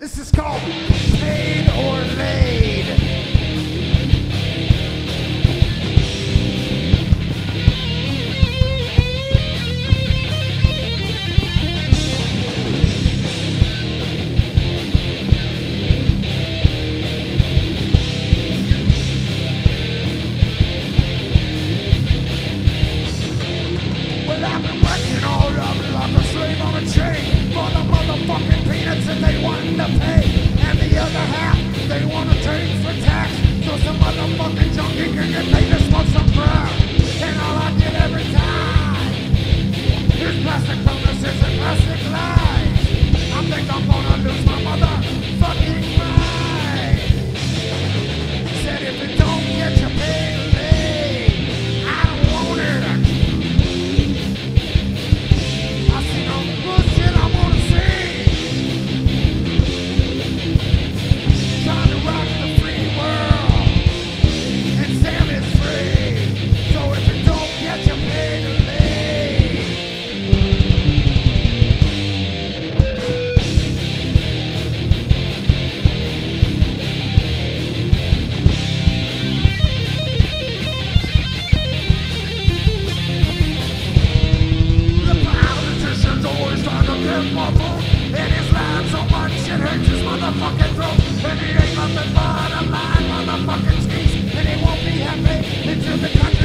This is called Paid or Laid. Well, I've been working all up like a slave on a chain for the motherfucking peanuts that they happy into the country.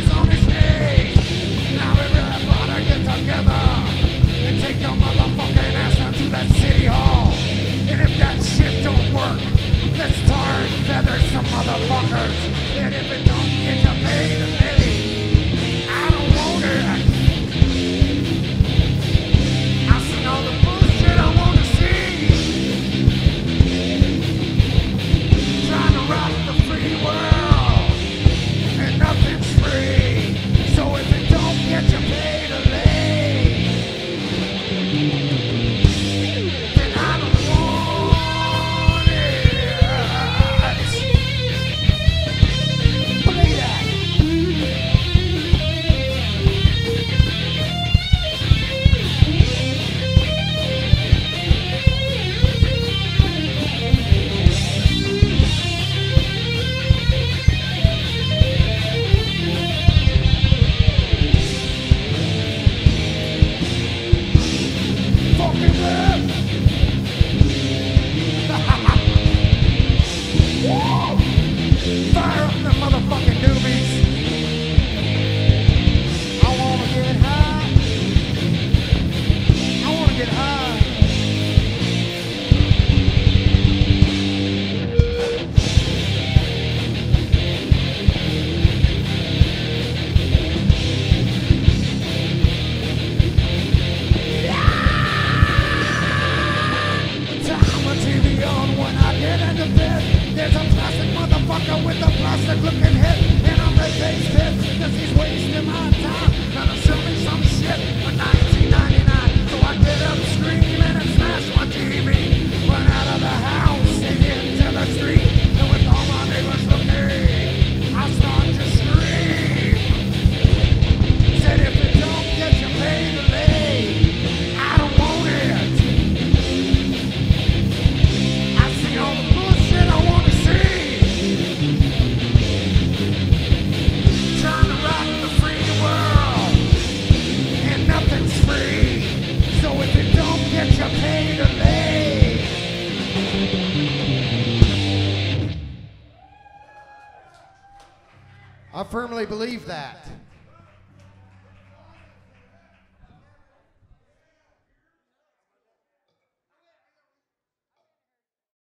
I firmly believe that.